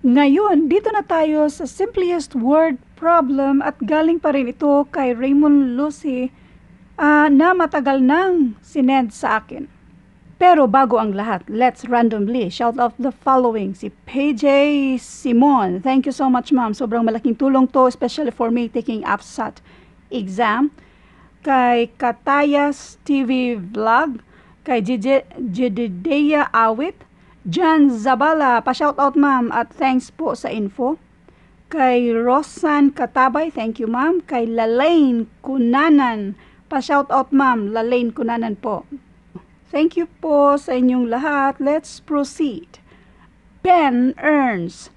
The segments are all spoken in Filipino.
Ngayon, dito na tayo sa simplest word problem at galing pa rin ito kay Raymond Lucy ah, na matagal nang sinend sa akin. Pero bago ang lahat, let's randomly shout out the following. Si PJ Simon. Thank you so much, ma'am. Sobrang malaking tulong to, especially for me taking APSAT exam. Kay Katayas TV Vlog. Kay Jedidea Awit. Jan Zabala, pa-shout out ma'am at thanks po sa info. Kay Rosan Katabay, thank you ma'am. Kay Lalaine Kunanan, pa-shout out ma'am, Lalaine Kunanan po. Thank you po sa inyong lahat. Let's proceed. Ben earns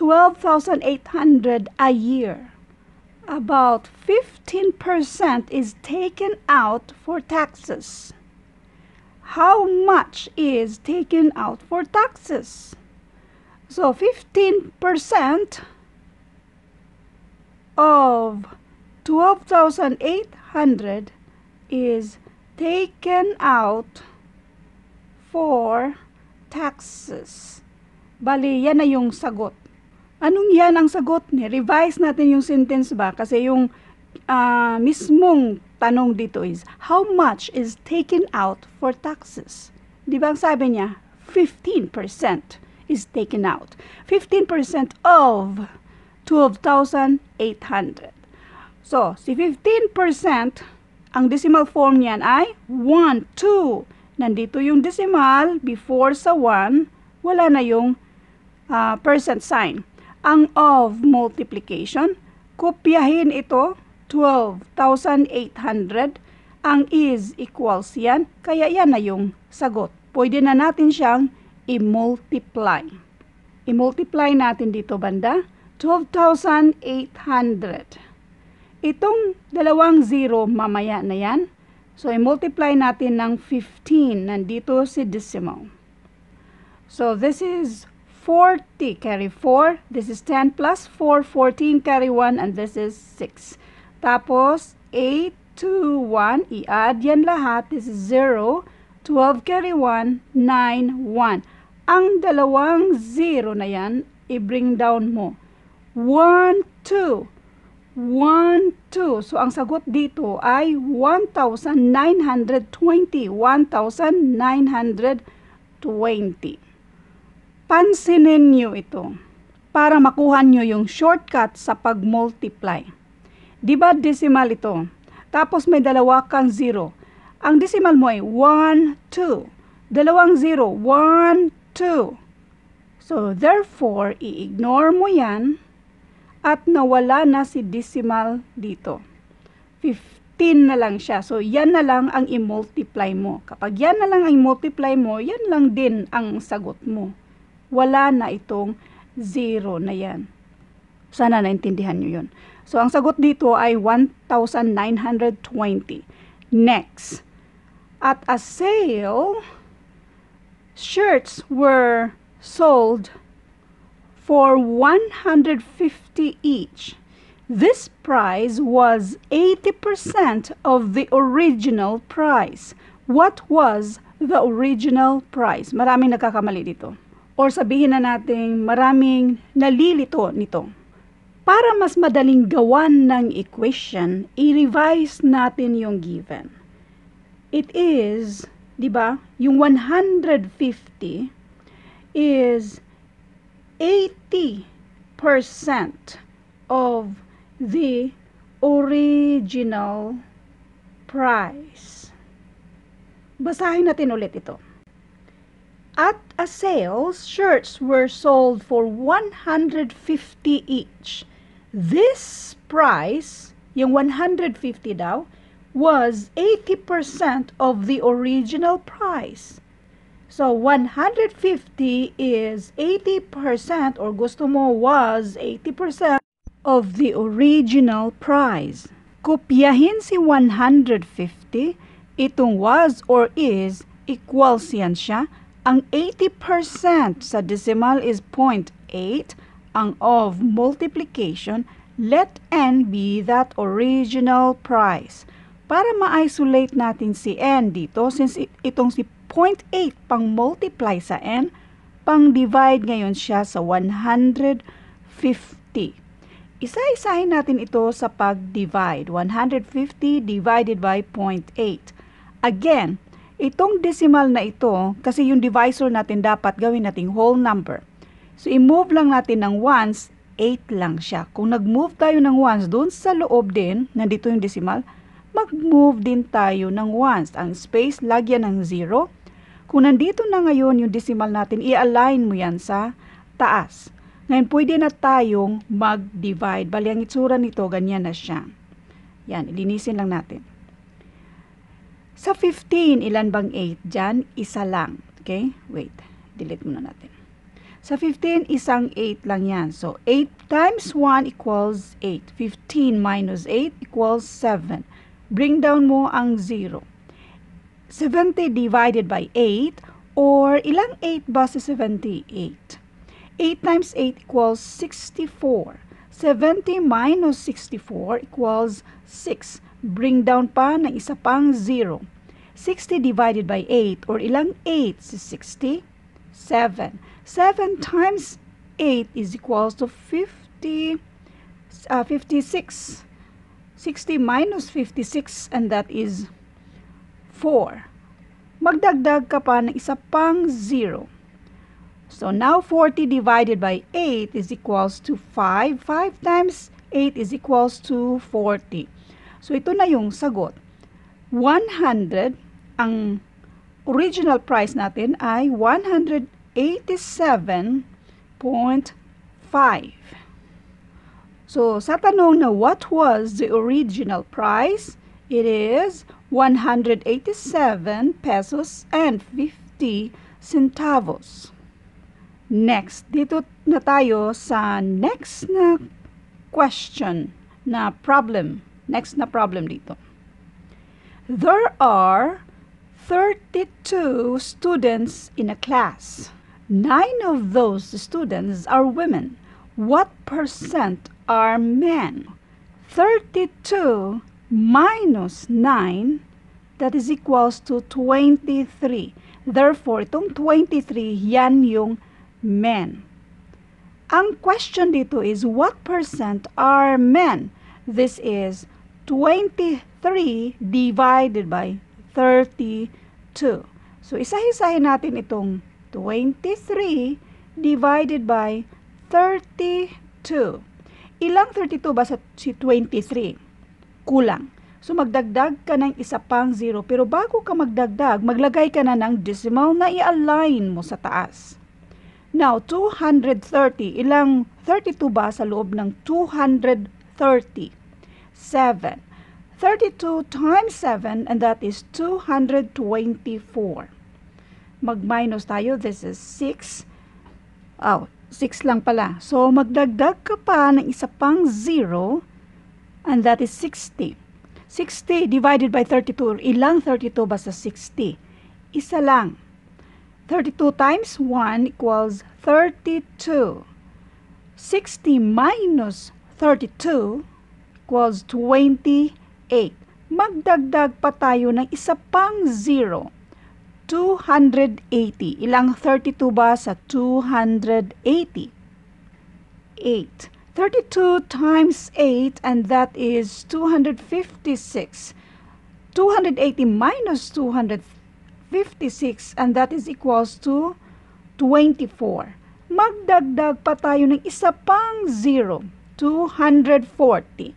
12,800 a year. About 15% is taken out for taxes how much is taken out for taxes. So 15% of 12,800 is taken out for taxes. Bali, yan na yung sagot. Anong yan ang sagot ni? Revise natin yung sentence ba? Kasi yung uh, mismong tanong dito is, how much is taken out for taxes? Di ba ang sabi niya, 15% is taken out. 15% of 12,800. So, si 15%, ang decimal form niyan ay 1, 2. Nandito yung decimal, before sa 1, wala na yung uh, percent sign. Ang of multiplication, kopyahin ito 12,800. Ang is equals yan, kaya yan na yung sagot. Pwede na natin siyang i-multiply. I-multiply natin dito banda, 12,800. Itong dalawang zero mamaya na yan. So, i-multiply natin ng 15. Nandito si decimal. So, this is 40 carry 4. This is 10 plus 4, 14 carry 1, and this is 6. Tapos, 8, 2, 1, i-add yan lahat. This is 0. 12 carry 1, 9, 1. Ang dalawang 0 na yan, i-bring down mo. 1, 2. 1, 2. So, ang sagot dito ay 1,920. 1,920. Pansinin nyo ito para makuha nyo yung shortcut sa pag-multiply. Di ba decimal ito? Tapos may dalawa kang zero. Ang decimal mo ay 1, 2. Dalawang zero, 1, 2. So, therefore, i-ignore mo yan at nawala na si decimal dito. 15 na lang siya. So, yan na lang ang i-multiply mo. Kapag yan na lang ang i-multiply mo, yan lang din ang sagot mo. Wala na itong zero na yan. Sana naintindihan nyo yun. So, ang sagot dito ay 1,920. Next. At a sale, shirts were sold for 150 each. This price was 80% of the original price. What was the original price? Maraming nagkakamali dito. Or sabihin na natin, maraming nalilito nito. Para mas madaling gawan ng equation, i-revise natin yung given. It is, di ba, yung 150 is 80% of the original price. Basahin natin ulit ito. At a sale, shirts were sold for 150 each. This price, yung 150 daw, was 80% of the original price. So, 150 is 80% or gusto mo was 80% of the original price. Kopyahin si 150, itong was or is equals yan siya. Ang 80% sa decimal is 0.8 ang of multiplication, let n be that original price. Para ma-isolate natin si n dito, since itong si 0.8 pang multiply sa n, pang-divide ngayon siya sa 150. Isa-isahin natin ito sa pag-divide. 150 divided by 0.8. Again, itong decimal na ito, kasi yung divisor natin dapat gawin nating whole number. So, i-move lang natin ng ones, 8 lang siya. Kung nag-move tayo ng ones doon sa loob din, nandito yung decimal, mag-move din tayo ng ones. Ang space, lagyan ng 0. Kung nandito na ngayon yung decimal natin, i-align mo yan sa taas. Ngayon, pwede na tayong mag-divide. Bali, ang itsura nito, ganyan na siya. Yan, ilinisin lang natin. Sa 15, ilan bang 8 dyan? Isa lang. Okay? Wait. Delete muna natin. Sa 15, isang 8 lang yan. So, 8 times 1 equals 8. 15 minus 8 equals 7. Bring down mo ang 0. 70 divided by 8 or ilang 8 ba sa 78? 8 times 8 equals 64. 70 minus 64 equals 6. Bring down pa ng isa pang 0. 60 divided by 8 or ilang 8 is 60? 7. 7 times 8 is equals to 50, uh, 56. 60 minus 56 and that is 4. Magdagdag ka pa ng isa pang 0. So now 40 divided by 8 is equals to 5. 5 times 8 is equals to 40. So ito na yung sagot. 100, ang original price natin ay 187.5. So sa tanong na what was the original price? It is 187 pesos and 50 centavos. Next, dito na tayo sa next na question na problem. Next na problem dito. There are 32 students in a class. Nine of those students are women. What percent are men? 32 minus 9, that is equals to 23. Therefore, itong 23, yan yung men. Ang question dito is, what percent are men? This is 23 divided by 32. So, isa-isahin natin itong 23 divided by 32. Ilang 32 ba sa si 23? Kulang. So, magdagdag ka ng isa pang 0. Pero bago ka magdagdag, maglagay ka na ng decimal na i-align mo sa taas. Now, 230. Ilang 32 ba sa loob ng 230? 7. 32 times 7 and that is 224. Mag-minus tayo. This is 6. Oh, 6 lang pala. So, magdagdag ka pa ng isa pang 0 and that is 60. 60 divided by 32. Ilang 32 ba sa 60? Isa lang. 32 times 1 equals 32. 60 minus 32 equals 28. Magdagdag pa tayo ng isa pang 0. 280. Ilang 32 ba sa 280? 8. 32 times 8 and that is 256. 280 minus 256 56 and that is equals to 24. Magdagdag pa tayo ng isa pang 0, 240.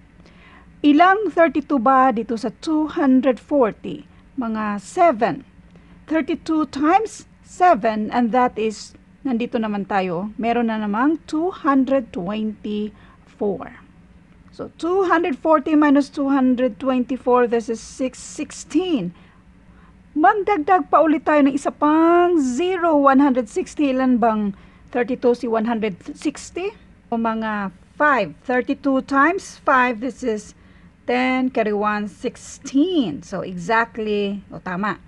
Ilang 32 ba dito sa 240? Mga 7. 32 times 7 and that is, nandito naman tayo, meron na namang 224. So 240 minus 224, this is 616. Magdagdag pa ulit tayo ng isa pang 0, 160. Ilan bang 32 si 160? O mga 5. 32 times 5, this is 10, carry 1, 16. So, exactly, o tama,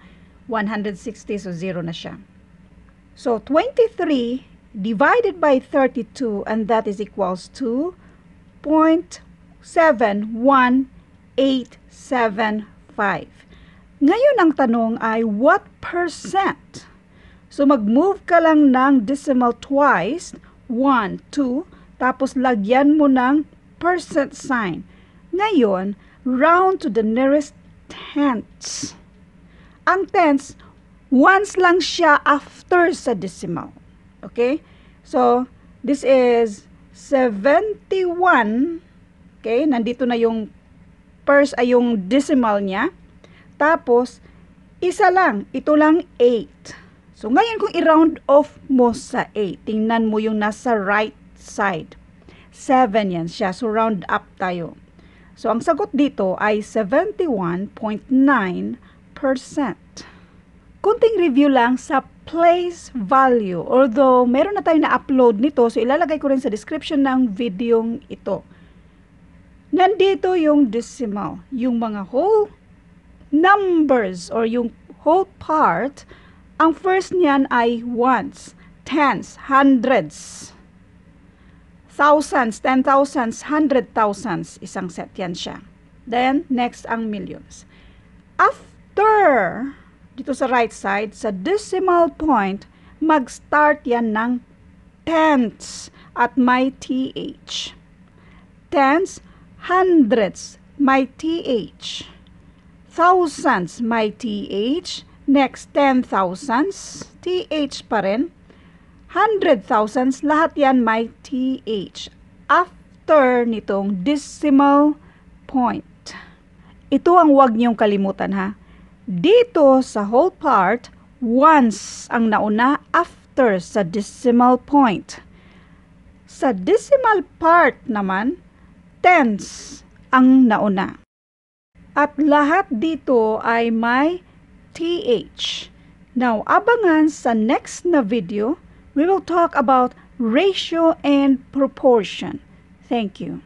160, so 0 na siya. So, 23 divided by 32, and that is equals to 0.71875. Ngayon ang tanong ay what percent? So mag-move ka lang ng decimal twice, 1, 2, tapos lagyan mo ng percent sign. Ngayon, round to the nearest tenths. Ang tenths, once lang siya after sa decimal. Okay? So, this is 71. Okay? Nandito na yung pers ay yung decimal niya. Tapos, isa lang. Ito lang 8. So, ngayon kung i-round off mo sa 8, tingnan mo yung nasa right side. 7 yan siya. So, round up tayo. So, ang sagot dito ay 71.9%. Kunting review lang sa place value. Although, meron na tayo na-upload nito, so ilalagay ko rin sa description ng video ito. Nandito yung decimal, yung mga whole numbers or yung whole part, ang first niyan ay ones, tens, hundreds, thousands, ten thousands, hundred thousands, isang set yan siya. Then, next ang millions. After dito sa right side, sa decimal point, mag-start yan ng tenths at may TH. Tenths, hundreds, may TH. Thousands, may TH. Next, ten thousands, TH pa rin. Hundred thousands, lahat yan may TH. After nitong decimal point. Ito ang wag niyong kalimutan ha dito sa whole part, once ang nauna after sa decimal point. Sa decimal part naman, tens ang nauna. At lahat dito ay may TH. Now, abangan sa next na video, we will talk about ratio and proportion. Thank you.